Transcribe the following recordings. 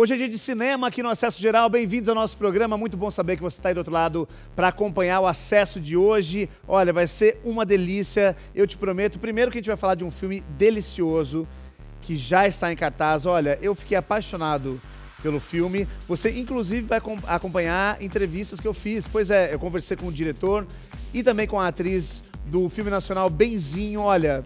Hoje é dia de cinema aqui no Acesso Geral. Bem-vindos ao nosso programa. Muito bom saber que você está aí do outro lado para acompanhar o acesso de hoje. Olha, vai ser uma delícia, eu te prometo. Primeiro que a gente vai falar de um filme delicioso que já está em cartaz. Olha, eu fiquei apaixonado pelo filme. Você, inclusive, vai acompanhar entrevistas que eu fiz. Pois é, eu conversei com o diretor e também com a atriz do filme nacional Benzinho. Olha,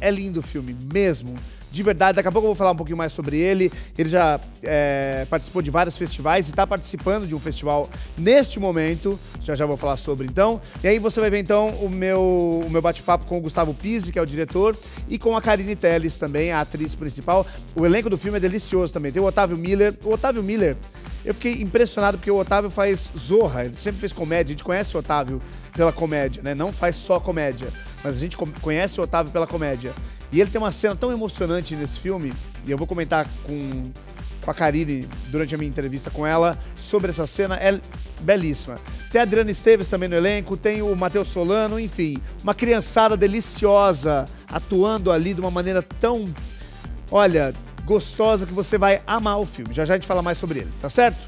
é lindo o filme, mesmo de verdade. Daqui a pouco eu vou falar um pouquinho mais sobre ele. Ele já é, participou de vários festivais e está participando de um festival neste momento. Já já vou falar sobre então. E aí você vai ver então o meu, o meu bate-papo com o Gustavo Pizzi, que é o diretor, e com a Karine Telles também, a atriz principal. O elenco do filme é delicioso também. Tem o Otávio Miller. O Otávio Miller, eu fiquei impressionado porque o Otávio faz Zorra, ele sempre fez comédia. A gente conhece o Otávio pela comédia, né? Não faz só comédia, mas a gente conhece o Otávio pela comédia. E ele tem uma cena tão emocionante nesse filme, e eu vou comentar com, com a Karine durante a minha entrevista com ela sobre essa cena, é belíssima. Tem a Adriana Esteves também no elenco, tem o Matheus Solano, enfim, uma criançada deliciosa atuando ali de uma maneira tão, olha, gostosa que você vai amar o filme. Já já a gente fala mais sobre ele, tá certo?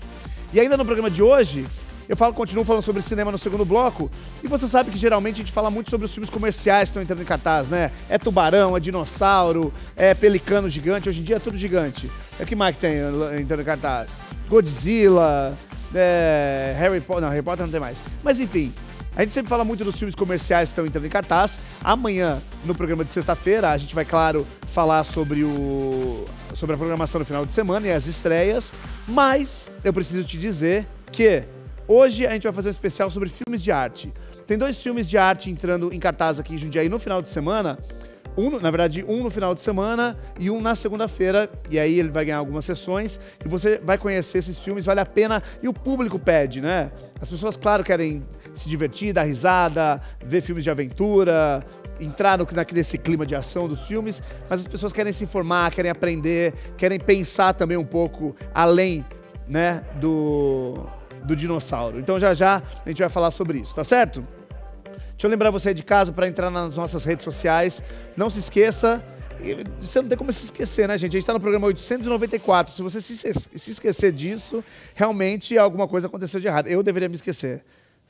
E ainda no programa de hoje, eu falo, continuo falando sobre cinema no segundo bloco. E você sabe que geralmente a gente fala muito sobre os filmes comerciais que estão entrando em cartaz, né? É tubarão, é dinossauro, é pelicano gigante. Hoje em dia é tudo gigante. É o que mais que tem entrando em cartaz? Godzilla, é, Harry Potter. Não, Harry Potter não tem mais. Mas enfim, a gente sempre fala muito dos filmes comerciais que estão entrando em cartaz. Amanhã, no programa de sexta-feira, a gente vai, claro, falar sobre, o, sobre a programação no final de semana e as estreias. Mas eu preciso te dizer que Hoje a gente vai fazer um especial sobre filmes de arte. Tem dois filmes de arte entrando em cartaz aqui em Jundiaí no final de semana. Um, na verdade, um no final de semana e um na segunda-feira. E aí ele vai ganhar algumas sessões e você vai conhecer esses filmes, vale a pena. E o público pede, né? As pessoas, claro, querem se divertir, dar risada, ver filmes de aventura, entrar no, nesse clima de ação dos filmes, mas as pessoas querem se informar, querem aprender, querem pensar também um pouco além, né, do do dinossauro. Então já já a gente vai falar sobre isso, tá certo? Deixa eu lembrar você de casa para entrar nas nossas redes sociais. Não se esqueça, você não tem como se esquecer, né, gente? A gente está no programa 894. Se você se, esquecer disso, realmente alguma coisa aconteceu de errado. Eu deveria me esquecer.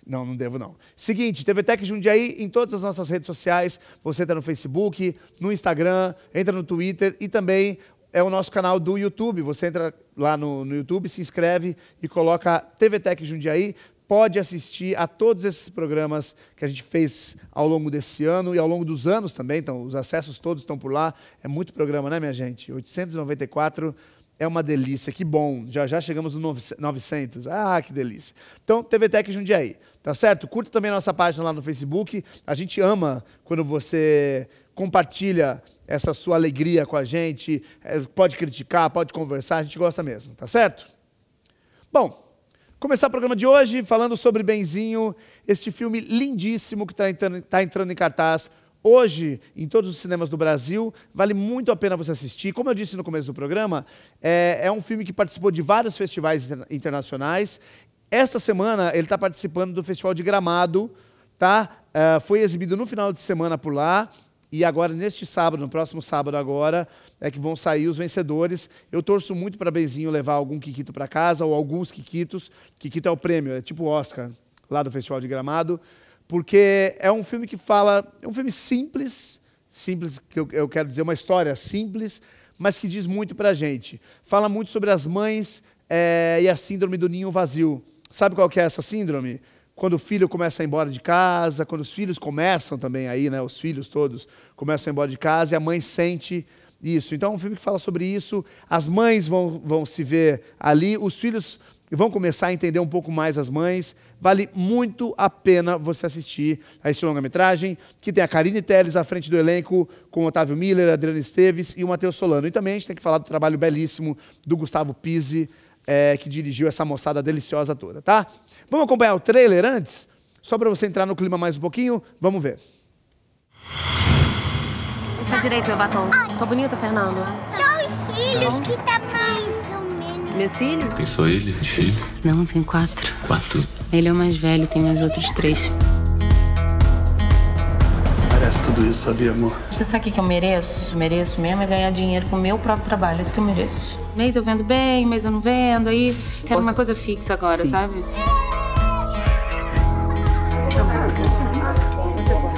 Não, não devo não. Seguinte, TV Tech Jundiaí em todas as nossas redes sociais. Você está no Facebook, no Instagram, entra no Twitter e também é o nosso canal do YouTube. Você entra lá no, no YouTube, se inscreve e coloca TV Tech Jundiaí. Pode assistir a todos esses programas que a gente fez ao longo desse ano e ao longo dos anos também. Então, os acessos todos estão por lá. É muito programa, né, minha gente? 894 é uma delícia. Que bom. Já já chegamos no 900. Ah, que delícia. Então, TV Tech Jundiaí. Tá certo? Curta também a nossa página lá no Facebook. A gente ama quando você compartilha essa sua alegria com a gente, é, pode criticar, pode conversar, a gente gosta mesmo, tá certo? Bom, começar o programa de hoje falando sobre Benzinho, este filme lindíssimo que está entrando, tá entrando em cartaz hoje em todos os cinemas do Brasil. Vale muito a pena você assistir. Como eu disse no começo do programa, é, é um filme que participou de vários festivais internacionais. Esta semana ele está participando do Festival de Gramado, tá? Uh, foi exibido no final de semana por lá. E agora, neste sábado, no próximo sábado agora, é que vão sair os vencedores. Eu torço muito para Benzinho levar algum Kikito para casa, ou alguns Kikitos. Kikito é o prêmio, é tipo Oscar, lá do Festival de Gramado. Porque é um filme que fala... É um filme simples, simples, que eu, eu quero dizer, uma história simples, mas que diz muito para a gente. Fala muito sobre as mães é, e a síndrome do ninho vazio. Sabe qual que é essa síndrome? Quando o filho começa a ir embora de casa, quando os filhos começam também aí, né, os filhos todos começam a ir embora de casa e a mãe sente isso. Então é um filme que fala sobre isso. As mães vão, vão se ver ali, os filhos vão começar a entender um pouco mais as mães. Vale muito a pena você assistir a este longa-metragem, que tem a Karine Telles à frente do elenco, com Otávio Miller, Adriana Esteves e o Matheus Solano. E também a gente tem que falar do trabalho belíssimo do Gustavo Pizzi, é, que dirigiu essa moçada deliciosa toda, tá? Vamos acompanhar o trailer antes? Só para você entrar no clima mais um pouquinho? Vamos ver. Essa direito, meu batom. Tô bonita, Fernando? Só os cílios, que tá mais ou menos. Meu cílio? Tem só ele de filho? Não, tem quatro. Quatro? Ele é o mais velho, tem mais outros três. Parece tudo isso, sabia, amor? Você sabe o que eu mereço? Mereço mesmo é ganhar dinheiro com o meu próprio trabalho. É isso que eu mereço. Mês eu vendo bem, mês eu não vendo, aí quero uma coisa fixa agora, sabe?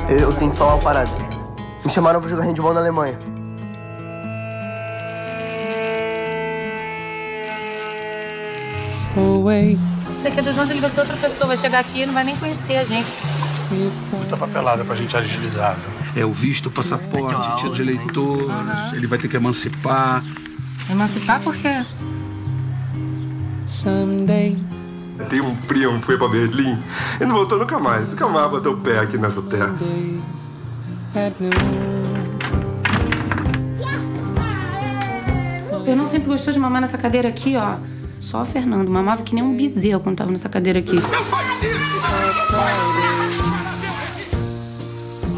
Eu tenho que falar uma parada. Me chamaram pra jogar handball na Alemanha. Daqui a dois anos ele vai ser outra pessoa, vai chegar aqui e não vai nem conhecer a gente. Muita papelada pra gente agilizar. É o visto, o passaporte, título de eleitor, ele vai ter que emancipar. Emancipar por quê? Tem um primo que foi pra Berlim e não voltou nunca mais. Nunca mais bateu o pé aqui nessa terra. O Fernando sempre gostou de mamar nessa cadeira aqui, ó. Só o Fernando. Mamava que nem um bezerro quando tava nessa cadeira aqui.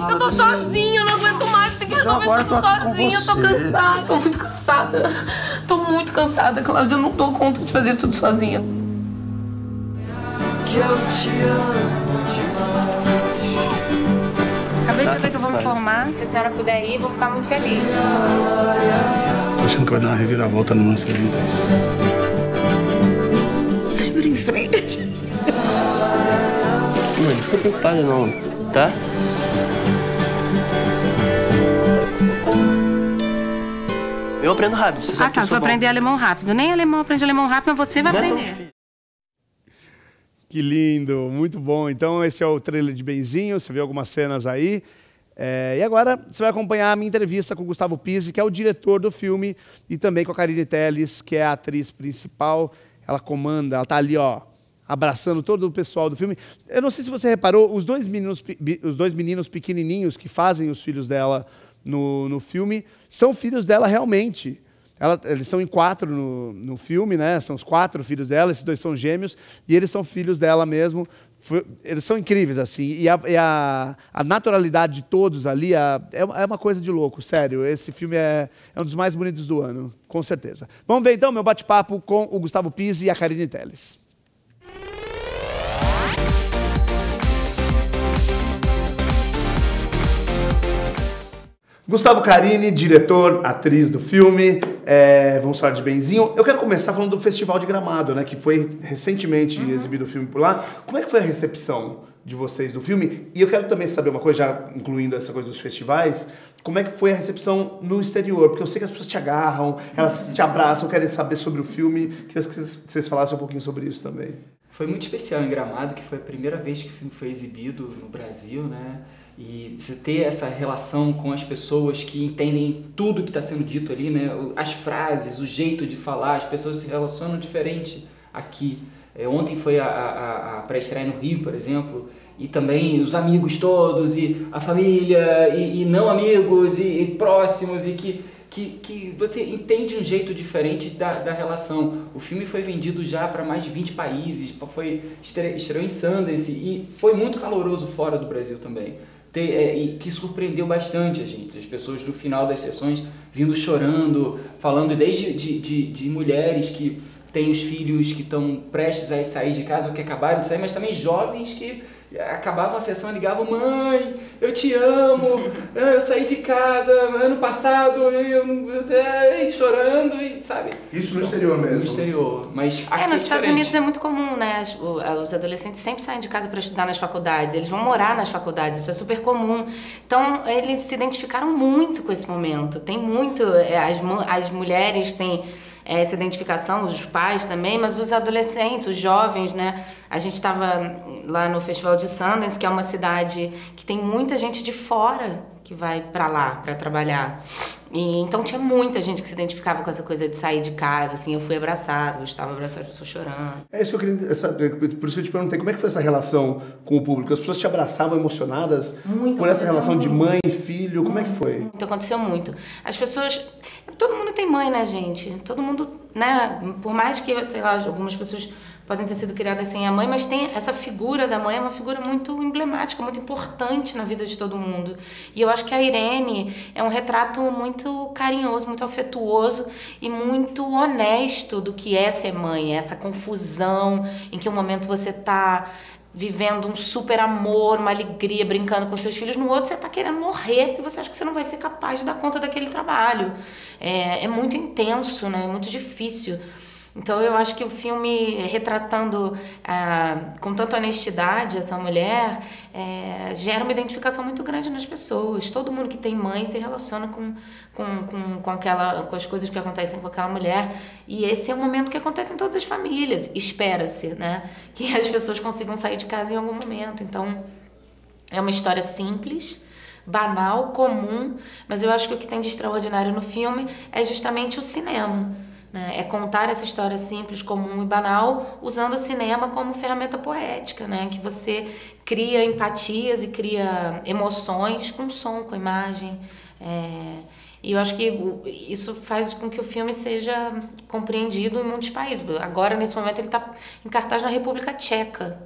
Eu tô sozinha, eu não resolver agora tudo sozinha. Eu tô cansada, tô muito cansada. Tô muito cansada, Cláudia. Eu não dou conta de fazer tudo sozinha. Acabei de saber que eu vou me formar. Se a senhora puder ir, vou ficar muito feliz. Tô achando que vai dar uma reviravolta no nossa vida. Sempre em frente. Mãe, não fica preocupada não, tá? Eu aprendo rápido, você sabe Ah, que tá. eu Você vai aprender alemão rápido. Nem alemão aprende alemão rápido, mas você vai Não é aprender. difícil. Que lindo, muito bom. Então, esse é o trailer de Benzinho, você viu algumas cenas aí. É, e agora você vai acompanhar a minha entrevista com o Gustavo Pizzi, que é o diretor do filme, e também com a Karine Telles, que é a atriz principal. Ela comanda, ela tá ali, ó, abraçando todo o pessoal do filme. Eu não sei se você reparou, os dois meninos, os dois meninos pequenininhos que fazem os filhos dela no, no filme são filhos dela realmente. Ela- eles são em quatro no, no filme, né? São os quatro filhos dela, esses dois são gêmeos, e eles são filhos dela mesmo. Eles são incríveis, assim. E a, e a- a naturalidade de todos ali a- é, é uma coisa de louco, sério. Esse filme é, é um dos mais bonitos do ano, com certeza. Vamos ver então meu bate-papo com o Gustavo Pizzi e a Karine Telles. Gustavo Carini, diretor, atriz do filme. É, vamos falar de Benzinho. Eu quero começar falando do Festival de Gramado, né? Que foi recentemente exibido o filme por lá. Como é que foi a recepção de vocês do filme? E eu quero também saber uma coisa, já incluindo essa coisa dos festivais. Como é que foi a recepção no exterior? Porque eu sei que as pessoas te agarram, elas te abraçam, querem saber sobre o filme. Queria que vocês falassem um pouquinho sobre isso também. Foi muito especial em Gramado, que foi a primeira vez que o filme foi exibido no Brasil, né? E você ter essa relação com as pessoas que entendem tudo que está sendo dito ali, né? As frases, o jeito de falar, as pessoas se relacionam diferente aqui. É, ontem foi a, a, a pré-estreia no Rio, por exemplo, e também os amigos todos, e a família, e, e não amigos, e, e próximos, e que, que, que você entende um jeito diferente da, da relação. O filme foi vendido já para mais de 20 países, foi estre- estreou em Sundance e foi muito caloroso fora do Brasil também. É, e que surpreendeu bastante a gente. As pessoas no final das sessões vindo chorando, falando desde de, de, de mulheres que têm os filhos que estão prestes a sair de casa ou que acabaram de sair, mas também jovens que acabavam a sessão e ligavam: Mãe, eu te amo, eu saí de casa ano passado, eu, eu, é", chorando, e sabe? Isso no exterior No mesmo. exterior, mas aqui É, nos Estados diferente. Unidos é muito comum, né? Os adolescentes sempre saem de casa para estudar nas faculdades, eles vão morar nas faculdades, isso é super comum. Então, eles se identificaram muito com esse momento. Tem muito. é, As, as mulheres têm é, essa identificação, os pais também, mas os adolescentes, os jovens, né? A gente estava lá no Festival de Sundance, que é uma cidade que tem muita gente de fora que vai para lá para trabalhar. E, então tinha muita gente que se identificava com essa coisa de sair de casa, assim, eu fui abraçado, eu estava abraçado, eu estou chorando. É isso que eu queria saber, por isso que eu te perguntei, como é que foi essa relação com o público? As pessoas te abraçavam emocionadas Muito, por essa relação de muito. mãe e filho, como é que foi? Muito, aconteceu muito. As pessoas. Todo mundo tem mãe, né, gente? Todo mundo, né? Por mais que, sei lá, algumas pessoas podem ter sido criadas sem a mãe, mas tem essa figura da mãe é uma figura muito emblemática, muito importante na vida de todo mundo. E eu acho que a Irene é um retrato muito carinhoso, muito afetuoso e muito honesto do que é ser mãe, essa confusão em que um momento você tá vivendo um super amor, uma alegria, brincando com seus filhos. No outro, você tá querendo morrer porque você acha que você não vai ser capaz de dar conta daquele trabalho. É, é muito intenso, né? É muito difícil. Então eu acho que o filme retratando ah, com tanta honestidade essa mulher é, gera uma identificação muito grande nas pessoas. Todo mundo que tem mãe se relaciona com, com, com, com, aquela, com as coisas que acontecem com aquela mulher. E esse é um momento que acontece em todas as famílias. Espera-se né, que as pessoas consigam sair de casa em algum momento. Então é uma história simples banal, comum, mas eu acho que o que tem de extraordinário no filme é justamente o cinema né? É contar essa história simples, comum e banal, usando o cinema como ferramenta poética, né? que você cria empatias e cria emoções com som, com imagem. É... E eu acho que isso faz com que o filme seja compreendido em muitos países. Agora, nesse momento, ele está em cartaz na República Tcheca.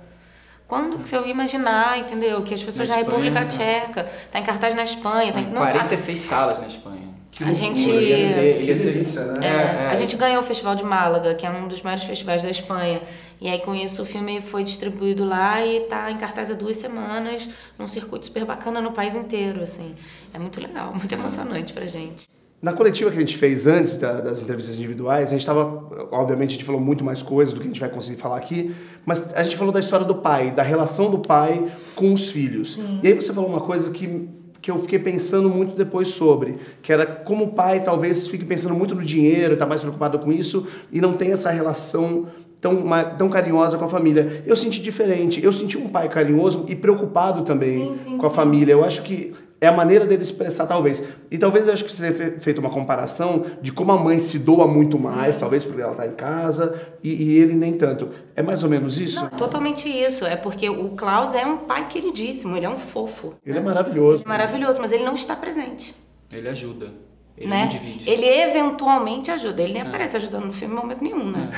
Quando que você ia imaginar, entendeu? Que as pessoas na, na República? Tcheca, está em cartaz na Espanha. Tá em, 46 não, salas na Espanha. A gente, ia ser, ia ser delícia, né? É, é, a gente ganhou o Festival de Málaga, que é um dos maiores festivais da Espanha. E aí com isso o filme foi distribuído lá e tá em cartaz há duas semanas, num circuito super bacana no país inteiro, assim. É muito legal, muito emocionante pra gente. Na coletiva que a gente fez antes da, das entrevistas individuais, a gente estava, obviamente, a gente falou muito mais coisas do que a gente vai conseguir falar aqui, mas a gente falou da história do pai, da relação do pai com os filhos. Sim. E aí você falou uma coisa que que eu fiquei pensando muito depois sobre, que era como o pai talvez fique pensando muito no dinheiro, está mais preocupado com isso e não tem essa relação tão, tão carinhosa com a família. Eu senti diferente, eu senti um pai carinhoso e preocupado também sim, sim, com a sim. família. Eu acho que é a maneira dele expressar, talvez. E talvez eu acho que você tenha feito uma comparação de como a mãe se doa muito mais, Sim. talvez porque ela está em casa, e, e, ele nem tanto. É mais ou menos isso? Não, totalmente isso. É porque o Klaus é um pai queridíssimo, ele é um fofo. Ele é maravilhoso. Ele é maravilhoso, mas ele não está presente. Ele ajuda. Ele né? divide. Ele eventualmente ajuda. Ele nem é. aparece ajudando no filme em momento nenhum, né?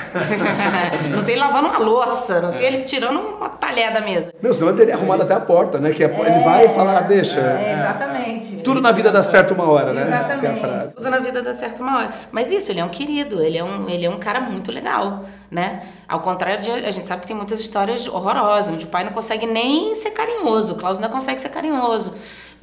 É. não tem lavando uma louça, não é. tem ele tirando uma talher da mesa. Meu, senão ele teria arrumado até a porta, né? Que é, ele vai falar, deixa. É, exatamente. Tudo na vida dá certo uma hora, né? Exatamente. Tudo na vida dá certo uma hora. Mas isso, ele é um querido, ele é um, ele é um cara muito legal, né? Ao contrário de. A gente sabe que tem muitas histórias horrorosas, onde o pai não consegue nem ser carinhoso, o Klaus não consegue ser carinhoso.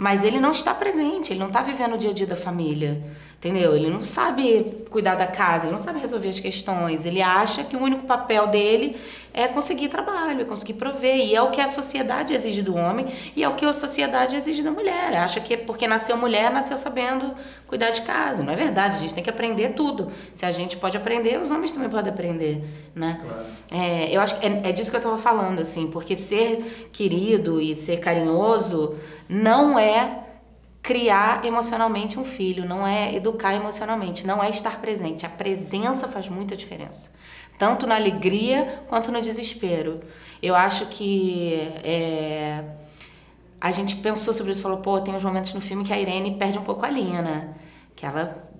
Mas ele não está presente, ele não está vivendo o dia a dia da família. Entendeu? Ele não sabe cuidar da casa, ele não sabe resolver as questões. Ele acha que o único papel dele é conseguir trabalho, é conseguir prover. E é o que a sociedade exige do homem e é o que a sociedade exige da mulher. Acha que porque nasceu mulher, nasceu sabendo cuidar de casa. Não é verdade, a gente tem que aprender tudo. Se a gente pode aprender, os homens também podem aprender, né? Claro. É, eu acho que é, é disso que eu estava falando, assim, porque ser querido e ser carinhoso não é criar emocionalmente um filho, não é educar emocionalmente, não é estar presente. A presença faz muita diferença, tanto na alegria quanto no desespero. Eu acho que é, a gente pensou sobre isso, falou, pô, tem uns momentos no filme que a Irene perde um pouco a linha, né? Que ela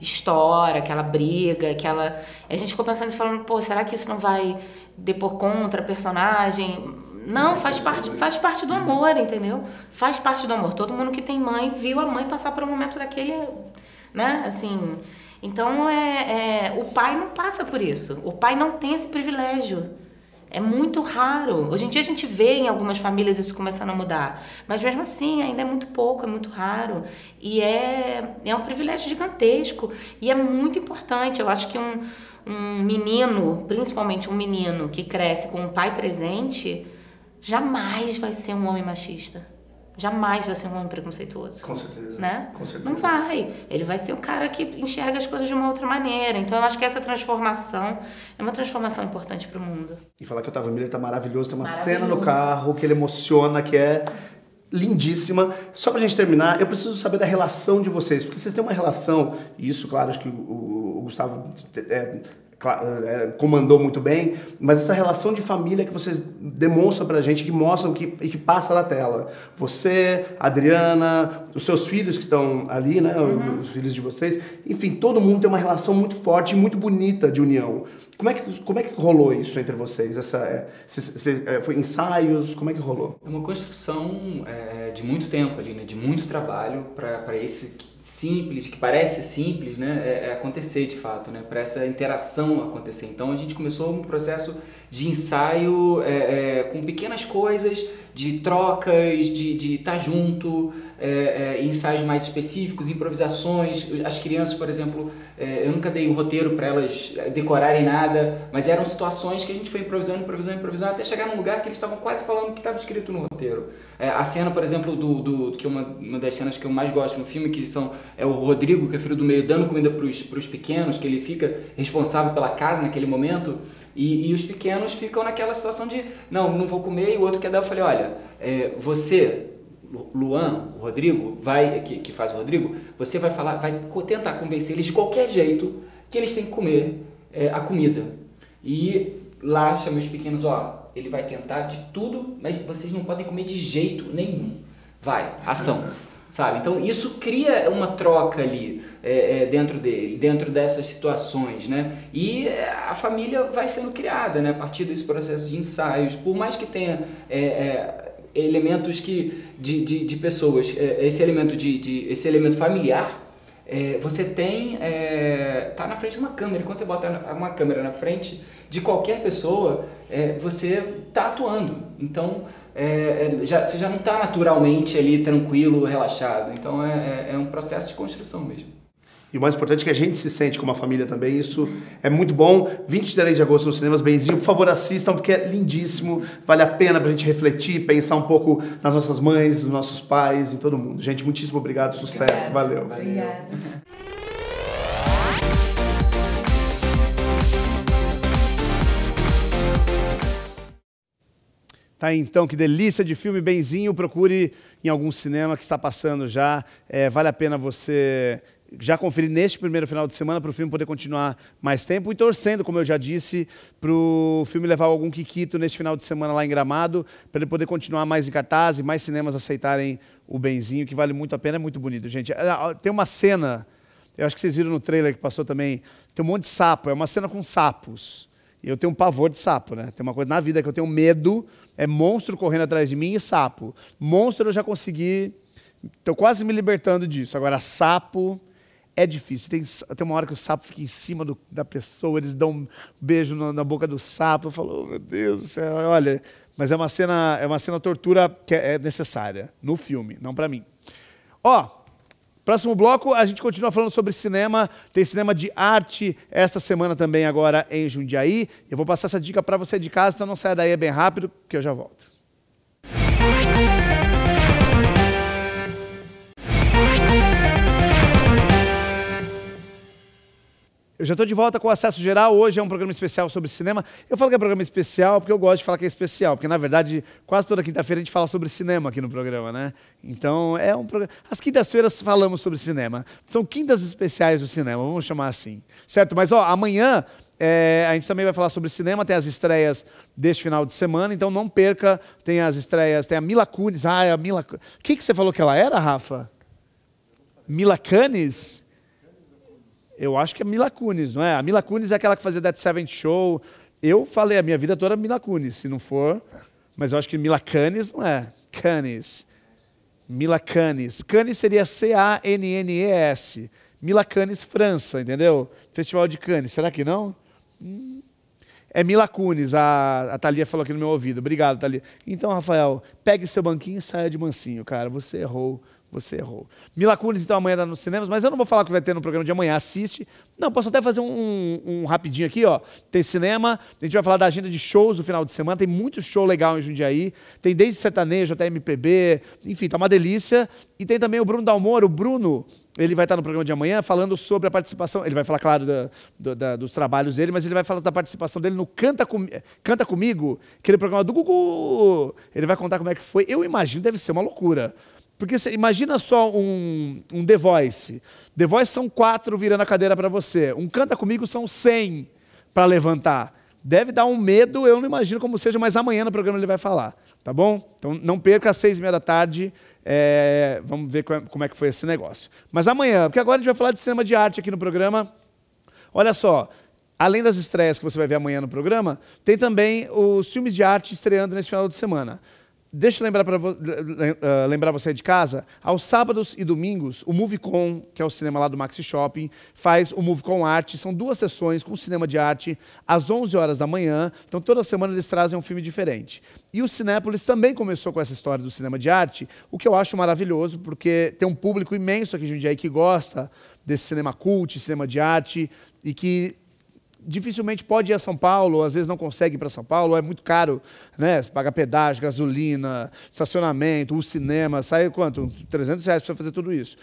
estoura, que ela briga, que ela. A gente ficou pensando e falando, pô, será que isso não vai depor contra a personagem? Não, faz parte, faz parte do amor, entendeu? Faz parte do amor. Todo mundo que tem mãe viu a mãe passar por um momento daquele, né? Assim, então é, é, o pai não passa por isso. O pai não tem esse privilégio. É muito raro. Hoje em dia a gente vê em algumas famílias isso começando a mudar. Mas mesmo assim, ainda é muito pouco, é muito raro. E é, é um privilégio gigantesco. E é muito importante. Eu acho que um, um menino, principalmente um menino que cresce com um pai presente, jamais vai ser um homem machista. Jamais vai ser um homem preconceituoso. Com certeza. Né? Com certeza. Não vai. Ele vai ser o cara que enxerga as coisas de uma outra maneira. Então eu acho que essa transformação é uma transformação importante para o mundo. E falar que o Otávio Miller tá maravilhoso, tem uma cena no carro que ele emociona, que é lindíssima. Só pra gente terminar, eu preciso saber da relação de vocês, porque vocês têm uma relação, e isso, claro, acho que o, o, Gustavo é, comandou muito bem, mas essa relação de família que vocês demonstram pra gente, que mostram que, e que passa na tela. Você, Adriana, os seus filhos que estão ali, né? Uhum. Os filhos de vocês. Enfim, todo mundo tem uma relação muito forte e muito bonita de união. Como é que, como é que rolou isso entre vocês? Essa, é, é, foi ensaios? Como é que rolou? É uma construção é, de muito tempo ali, né? De muito trabalho para esse simples, que parece simples, né, é, é acontecer de fato, né, para essa interação acontecer. Então a gente começou um processo de ensaio é, é, com pequenas coisas, de trocas, de estar tá junto, é, é, ensaios mais específicos, improvisações. As crianças, por exemplo, é, eu nunca dei um roteiro para elas decorarem nada, mas eram situações que a gente foi improvisando, improvisando, improvisando, até chegar num lugar que eles estavam quase falando o que estava escrito no roteiro. É, a cena, por exemplo, do, do que é uma, uma das cenas que eu mais gosto no filme, que são é o Rodrigo, que é filho do meio, dando comida para os pequenos, que ele fica responsável pela casa naquele momento. E, e, os pequenos ficam naquela situação de, não, não vou comer, e o outro quer dar. Eu falei, olha, é, você, Luan, o Rodrigo, vai, que, que faz o Rodrigo, você vai falar, vai tentar convencer eles de qualquer jeito que eles têm que comer é, a comida. E lá chamei os pequenos, ó, ele vai tentar de tudo, mas vocês não podem comer de jeito nenhum. Vai, ação sabe? Então isso cria uma troca ali é, é, dentro dele, dentro dessas situações, né? E é, a família vai sendo criada, né? A partir desse processo de ensaios, por mais que tenha é, é elementos que de, de, de pessoas, é, esse elemento de, de, esse elemento familiar, você tem tá na frente de uma câmera. Quando você bota uma câmera na frente de qualquer pessoa, você está atuando. Então é, é, já, você já não está naturalmente ali tranquilo, relaxado. Então é, é, é um processo de construção mesmo. E o mais importante é que a gente se sente como uma família também. Isso é muito bom. 23 de agosto nos cinemas Benzinho. Por favor, assistam, porque é lindíssimo. Vale a pena para a gente refletir, pensar um pouco nas nossas mães, nos nossos pais, em todo mundo. Gente, muitíssimo obrigado. Sucesso. Valeu. Obrigada. Tá então, que delícia de filme, benzinho. Procure em algum cinema que está passando já. É, vale a pena você já conferir neste primeiro final de semana para o filme poder continuar mais tempo e torcendo, como eu já disse, para o filme levar algum Kikito neste final de semana lá em Gramado, para ele poder continuar mais em cartaz e mais cinemas aceitarem o benzinho, que vale muito a pena, é muito bonito, gente. Ah, tem uma cena, eu acho que vocês viram no trailer que passou também, tem um monte de sapo, é uma cena com sapos. Eu tenho um pavor de sapo, né? Tem uma coisa na vida que eu tenho medo é monstro correndo atrás de mim e sapo. Monstro eu já consegui. Estou quase me libertando disso. Agora, sapo é difícil. Tem, tem uma hora que o sapo fica em cima do, da pessoa, eles dão um beijo na, na boca do sapo. Eu falo, oh, meu Deus do céu, olha. Mas é uma cena, é uma cena tortura que é, é necessária no filme, não para mim. Ó, Próximo bloco, a gente continua falando sobre cinema. Tem cinema de arte esta semana também, agora em Jundiaí. Eu vou passar essa dica para você de casa, então não saia daí, é bem rápido, que eu já volto. Eu já estou de volta com o Acesso Geral. Hoje é um programa especial sobre cinema. Eu falo que é programa especial porque eu gosto de falar que é especial, porque na verdade quase toda quinta-feira a gente fala sobre cinema aqui no programa, né? Então é um programa. As quintas-feiras falamos sobre cinema. São quintas especiais do cinema, vamos chamar assim, certo? Mas ó, amanhã é, a gente também vai falar sobre cinema, tem as estreias deste final de semana, então não perca. Tem as estreias, tem a Mila Kunis. Ah, é a Mila. O que, que você falou que ela era, Rafa? Mila Kunis? Eu acho que é Mila Kunis, não é? A Mila Kunis é aquela que fazia That Seventh Show. Eu falei a minha vida toda Mila Kunis, se não for. Mas eu acho que Mila Canis não é. Canis. Mila Canis. Canis seria C-A-N-N-E-S. Mila Canis, França, entendeu? Festival de Cannes. Será que não? Hum. É Mila Kunis, a, a Thalia falou aqui no meu ouvido. Obrigado, Thalia. Então, Rafael, pegue seu banquinho e saia de mansinho, cara. Você errou você errou. Mila Kunis, então, amanhã está nos cinemas, mas eu não vou falar o que vai ter no programa de amanhã. Assiste. Não, posso até fazer um, um, rapidinho aqui, ó. Tem cinema, a gente vai falar da agenda de shows do final de semana. Tem muito show legal em Jundiaí. Tem desde sertanejo até MPB. Enfim, tá uma delícia. E tem também o Bruno Dalmor. O Bruno, ele vai estar no programa de amanhã falando sobre a participação. Ele vai falar, claro, da, da, dos trabalhos dele, mas ele vai falar da participação dele no Canta, Com, Canta Comigo, aquele programa do Gugu. Ele vai contar como é que foi. Eu imagino, deve ser uma loucura. Porque você, imagina só um, um The Voice. The Voice são quatro virando a cadeira para você. Um Canta Comigo são cem para levantar. Deve dar um medo, eu não imagino como seja, mas amanhã no programa ele vai falar. Tá bom? Então não perca às seis e meia da tarde. É, vamos ver como é que foi esse negócio. Mas amanhã, porque agora a gente vai falar de cinema de arte aqui no programa. Olha só, além das estreias que você vai ver amanhã no programa, tem também os filmes de arte estreando nesse final de semana. Deixa eu lembrar, vo- ah, lembrar você de casa, aos sábados e domingos, o Movicon, que é o cinema lá do Maxi Shopping, faz o Movicon Arte. São duas sessões com cinema de arte às 11 horas da manhã. Então, toda semana eles trazem um filme diferente. E o Cinépolis também começou com essa história do cinema de arte, o que eu acho maravilhoso, porque tem um público imenso aqui em Jundiaí que gosta desse cinema cult, cinema de arte, e que dificilmente pode ir a São Paulo, às vezes não consegue ir para São Paulo, é muito caro, né? Você paga pedágio, gasolina, estacionamento, o cinema, sai quanto? 300 reais para fazer tudo isso.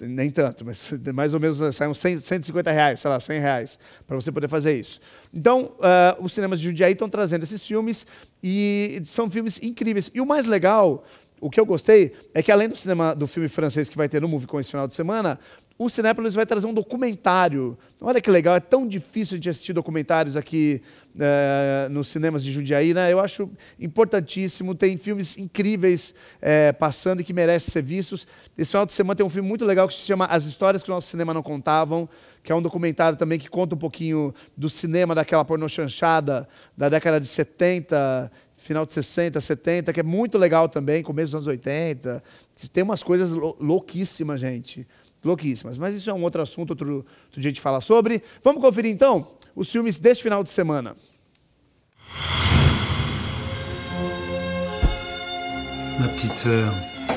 Nem tanto, mas mais ou menos sai uns 100, 150 reais, sei lá, 100 reais, para você poder fazer isso. Então, ah, os cinemas de Jundiaí estão trazendo esses filmes e são filmes incríveis. E o mais legal, o que eu gostei, é que além do cinema do filme francês que vai ter no Movicon esse final de semana, o Cinépolis vai trazer um documentário. Olha que legal, é tão difícil de assistir documentários aqui eh, nos cinemas de Jundiaí, né? Eu acho importantíssimo, tem filmes incríveis eh, passando e que merecem ser vistos. Esse final de semana tem um filme muito legal que se chama As Histórias que o Nosso Cinema Não Contavam, que é um documentário também que conta um pouquinho do cinema daquela pornô chanchada da década de 70, final de 60, 70, que é muito legal também, começo dos anos 80. Tem umas coisas lou- louquíssimas, gente. Louquíssimas. Mas isso é um outro assunto, outro, outro dia a gente fala sobre. Vamos conferir então os filmes deste final de semana. Ma petite sœur,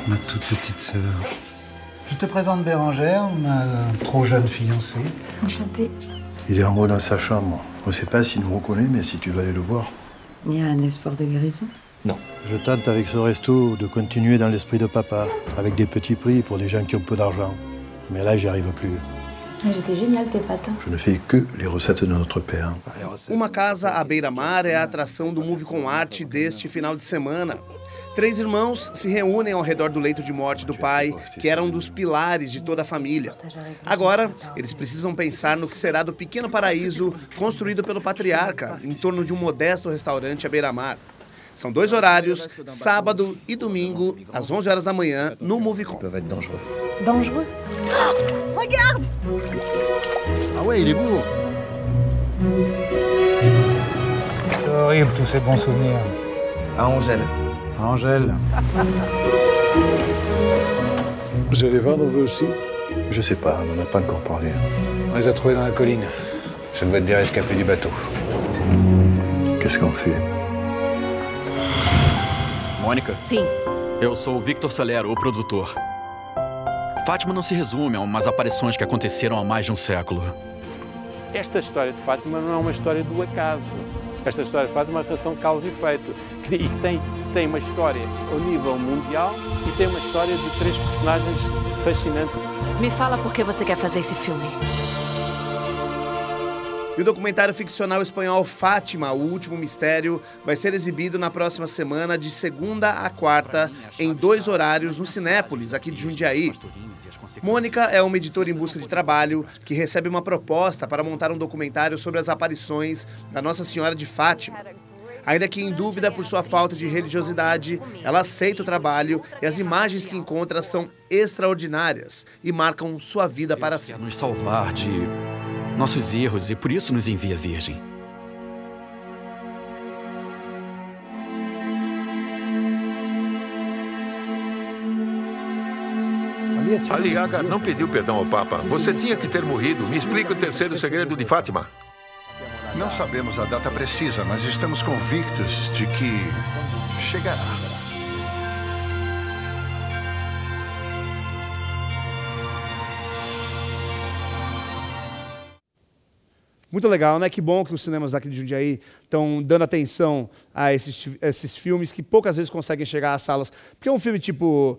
ma toute petite sœur. Je te présente Bérangère, ma trop jeune fiancée. Enchantée. Il est en haut dans sa chambre. On ne sait pas s'il nous reconnaît, mais si tu veux aller le voir. Il y a un espoir de guérison? Non. Je tente avec ce resto de continuer dans l'esprit de papa, avec des petits prix pour les gens qui ont peu d'argent. Mais là, j'y arrive plus. J'étais génial tes pâtes. Je ne fais que les recettes de notre père. Uma casa à beira-mar é a atração do Movicon Arte deste final de semana. Três irmãos se reúnem ao redor do leito de morte do pai, que era um dos pilares de toda a família. Agora, eles precisam pensar no que será do pequeno paraíso construído pelo patriarca em torno de um modesto restaurante à beira-mar. São dois horários, sábado e domingo, às 11 horas da manhã, no Movicon. Dangereux. Regarde Ah ouais, il est beau C'est horrible tous ces bons souvenirs. À Angèle. À Angèle. Vous allez voir, vous aussi? Je sais pas, on n'en a pas encore parlé. On les a trouvés dans la colline. Ça doit être des rescapés du bateau. Qu'est-ce qu'on fait? Mônica, Sim. eu sou o Victor Solero, o produtor. Fátima não se resume a umas aparições que aconteceram há mais de um século. Esta história de Fátima não é uma história do acaso. Esta história de Fátima é uma relação causa e efeito. que- E que tem, tem uma história ao nível mundial e tem uma história de três personagens fascinantes. Me fala por que você quer fazer esse filme. E o documentário ficcional espanhol Fátima, O Último Mistério, vai ser exibido na próxima semana, de segunda a quarta, em dois horários no Cinépolis, aqui de Jundiaí. Mônica é uma editora em busca de trabalho que recebe uma proposta para montar um documentário sobre as aparições da Nossa Senhora de Fátima. Ainda que em dúvida por sua falta de religiosidade, ela aceita o trabalho e as imagens que encontra são extraordinárias e marcam sua vida para sempre. nos salvar de nossos erros e por isso nos envia a Virgem. Aliaga não pediu perdão ao Papa. Você tinha que ter morrido. Me explica o terceiro segredo de Fátima. Não sabemos a data precisa, mas estamos convictos de que chegará. Muito legal, né? Que bom que os cinemas daqui de Jundiaí estão dando atenção a esses, esses filmes que poucas vezes conseguem chegar às salas. Porque é um filme tipo,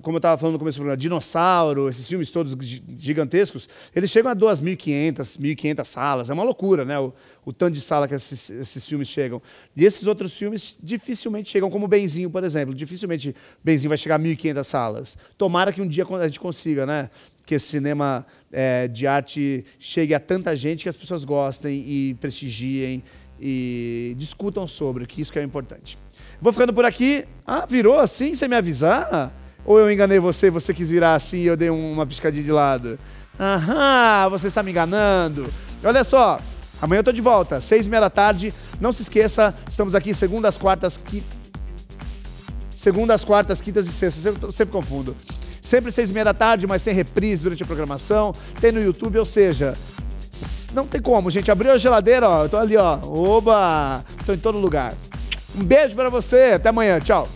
como eu estava falando no começo do programa, Dinossauro, esses filmes todos gi- gigantescos, eles chegam a 2.500, 1.500 salas. É uma loucura, né? O, o tanto de sala que esses, esses filmes chegam. E esses outros filmes dificilmente chegam, como Benzinho, por exemplo. Dificilmente Benzinho vai chegar a 1.500 salas. Tomara que um dia a gente consiga, né? que esse cinema eh, de arte chegue a tanta gente que as pessoas gostem e prestigiem e discutam sobre, que isso que é importante. Vou ficando por aqui. Ah, virou assim sem me avisar? Ou eu enganei você você quis virar assim e eu dei um- uma piscadinha de lado? Aham, você está me enganando. Olha só, amanhã eu tô de volta, seis e meia da tarde. Não se esqueça, estamos aqui segundas, quartas, qui- Segundas, quartas, quintas e sextas. Eu sempre confundo. Sempre seis e meia da tarde, mas tem reprise durante a programação. Tem no YouTube, ou seja, não tem como, gente. Abriu a geladeira, ó. Eu tô ali, ó. Oba! Tô em todo lugar. Um beijo para você. Até amanhã. Tchau.